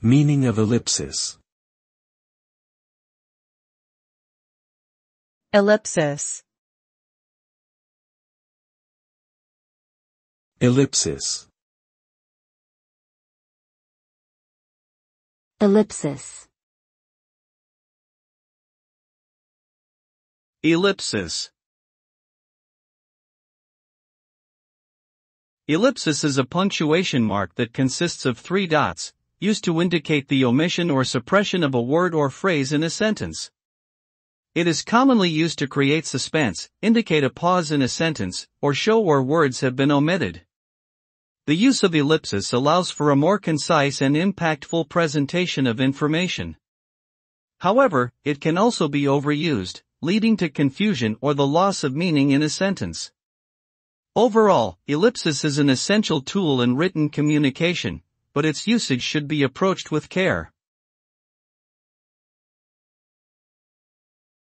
Meaning of ellipsis. ellipsis, Ellipsis. ellipsis, Ellipsis. Ellipsis is a punctuation mark that consists of three dots, used to indicate the omission or suppression of a word or phrase in a sentence. It is commonly used to create suspense, indicate a pause in a sentence, or show where words have been omitted. The use of ellipsis allows for a more concise and impactful presentation of information. However, it can also be overused, leading to confusion or the loss of meaning in a sentence. Overall, ellipsis is an essential tool in written communication, but its usage should be approached with care.